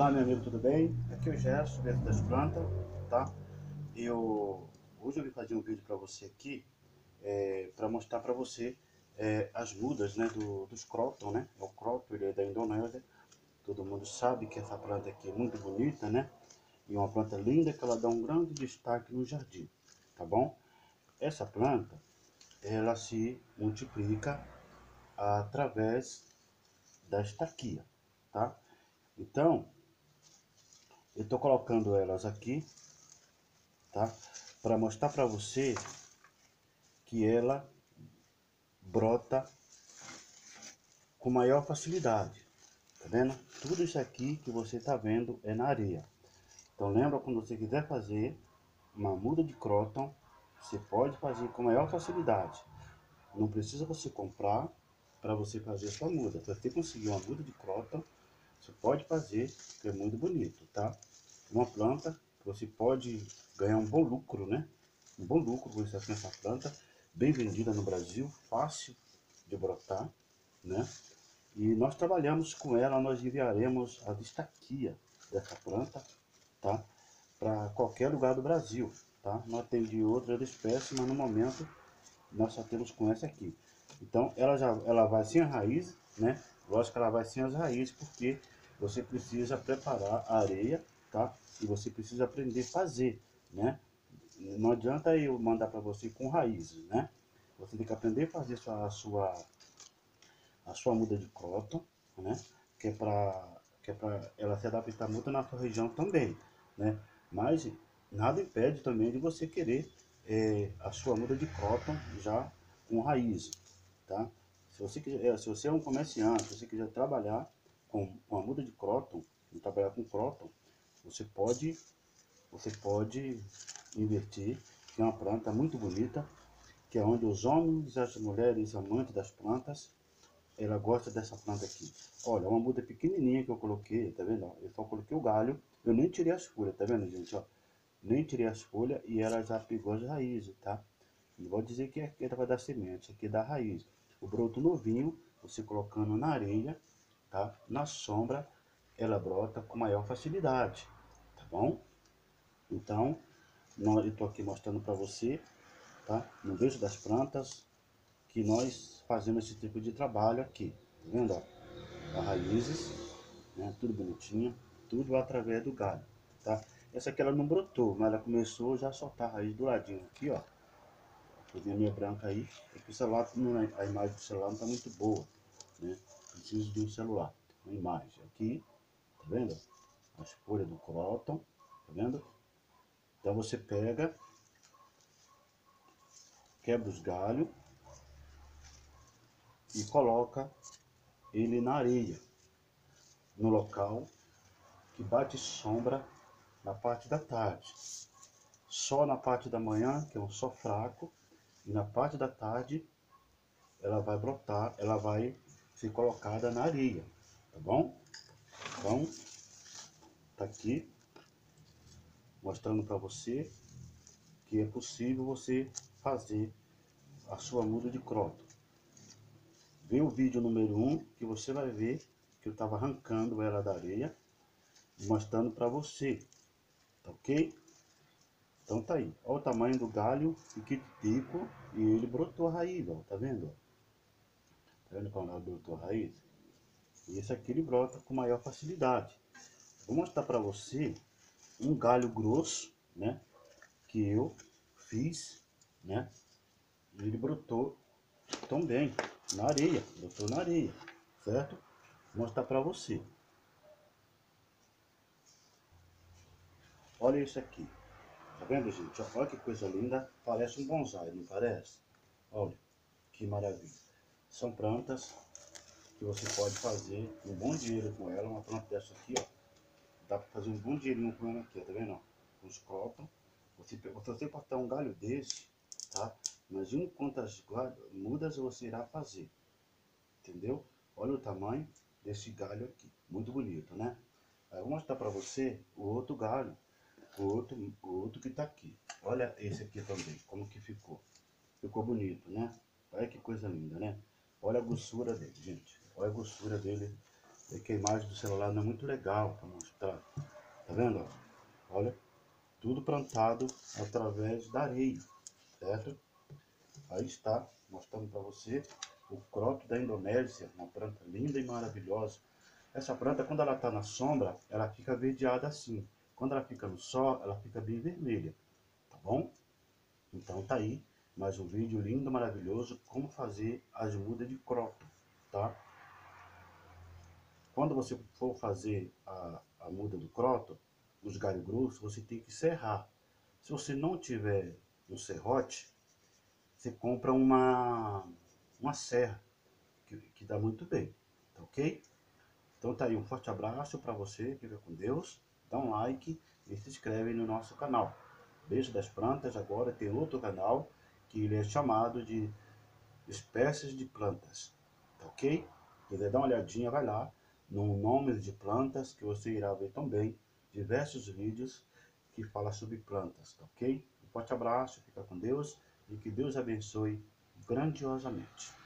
Olá meu amigo, tudo bem? Aqui é o Gerson, dentro das plantas, tá? Eu, hoje eu vim fazer um vídeo para você aqui, é, para mostrar para você é, as mudas né, do, dos Croton, né? O Croton, ele é da Indonésia, todo mundo sabe que essa planta aqui é muito bonita, né? E uma planta linda que ela dá um grande destaque no jardim, tá bom? Essa planta, ela se multiplica através da estaquia, tá? Então, eu tô colocando elas aqui, tá? Para mostrar para você que ela brota com maior facilidade, tá vendo? Tudo isso aqui que você tá vendo é na areia. Então lembra quando você quiser fazer uma muda de croton, você pode fazer com maior facilidade. Não precisa você comprar para você fazer a sua muda. Se você conseguir uma muda de croton, você pode fazer, que é muito bonito, tá? Uma planta, você pode ganhar um bom lucro, né? Um bom lucro com essa planta, bem vendida no Brasil, fácil de brotar, né? E nós trabalhamos com ela, nós enviaremos a destaquia dessa planta, tá? Para qualquer lugar do Brasil, tá? Nós temos de outras espécies, mas no momento nós só temos com essa aqui. Então ela já ela vai sem a raiz, né? Lógico que ela vai sem as raízes, porque você precisa preparar a areia, tá? Você precisa aprender a fazer, né? Não adianta eu mandar para você com raízes, né? Você tem que aprender a fazer a sua, a sua muda de croton, né? Que é para que é para ela se adaptar muito na sua região também, né? Mas nada impede também de você querer é, a sua muda de croton já com raiz, tá? Se você, quiser, é, se você é um comerciante, se você quiser trabalhar com, com a muda de croton, trabalhar com croton, você pode, você pode invertir, é uma planta muito bonita, que é onde os homens as mulheres amantes das plantas, ela gosta dessa planta aqui. Olha, uma muda pequenininha que eu coloquei, tá vendo? Eu só coloquei o galho, eu nem tirei as folhas, tá vendo, gente? Ó, nem tirei as folhas e ela já pegou as raízes, tá? Não vou dizer que aqui vai dar semente, aqui dá raiz. O broto novinho, você colocando na areia, tá? Na sombra, ela brota com maior facilidade, tá bom? Então, nós, eu estou aqui mostrando para você, tá? No beijo das plantas, que nós fazemos esse tipo de trabalho aqui, tá vendo? As raízes, né? Tudo bonitinho, tudo através do galho, tá? Essa aqui ela não brotou, mas ela começou já a soltar a raiz do ladinho aqui, ó. Coisinha minha branca aí. É que o celular, a imagem do celular não está muito boa, né? Preciso de um celular. Uma imagem aqui, tá vendo? As folhas do croton, tá vendo? Então você pega, quebra os galhos e coloca ele na areia, no local que bate sombra na parte da tarde. Só na parte da manhã, que é um sol fraco, e na parte da tarde ela vai brotar, ela vai ser colocada na areia, tá bom? Então, tá aqui mostrando para você que é possível você fazer a sua muda de croto. Vê o vídeo número 1 um, que você vai ver que eu estava arrancando ela da areia, mostrando para você, tá ok? Então tá aí, olha o tamanho do galho piquitico e ele brotou a raiz, ó, tá vendo? Tá vendo como ela brotou a raiz? E esse aqui ele brota com maior facilidade. Vou mostrar para você um galho grosso, né? Que eu fiz, né? E ele brotou tão bem na areia, brotou na areia, certo? Vou mostrar para você. Olha isso aqui. Tá vendo, gente? Olha que coisa linda. Parece um bonsai, não parece? Olha, que maravilha. São plantas que você pode fazer um bom dinheiro com ela. Uma planta dessa aqui, ó. Dá para fazer um bom dinheirinho com ela aqui, tá vendo? Com os copos. Você, você dar um galho desse, tá? Imagina quantas mudas você irá fazer. Entendeu? Olha o tamanho desse galho aqui. Muito bonito, né? Eu vou mostrar para você o outro galho o outro, o outro que tá aqui. Olha esse aqui também, como que ficou. Ficou bonito, né? Olha que coisa linda, né? Olha a grossura dele, gente. Olha a grossura dele É que a imagem do celular não é muito legal para mostrar. Tá vendo? Olha, tudo plantado através da areia, certo? Aí está, mostrando para você o croto da Indonésia, uma planta linda e maravilhosa. Essa planta, quando ela está na sombra, ela fica verdeada assim. Quando ela fica no sol, ela fica bem vermelha, tá bom? Então tá aí, mais um vídeo lindo, maravilhoso, como fazer as mudas de croto, tá? Quando você for fazer a, a muda do croto, os galhos grossos, você tem que serrar. Se você não tiver um serrote, você compra uma, uma serra, que, que dá muito bem, tá ok? Então tá aí, um forte abraço para você, fica com Deus, dá um like e se inscreve no nosso canal. Beijo das plantas, agora tem outro canal, que ele é chamado de espécies de plantas, tá ok? Se quiser dar uma olhadinha, vai lá, no nome de plantas, que você irá ver também diversos vídeos que falam sobre plantas, tá ok? Um forte abraço, fica com Deus e que Deus abençoe grandiosamente.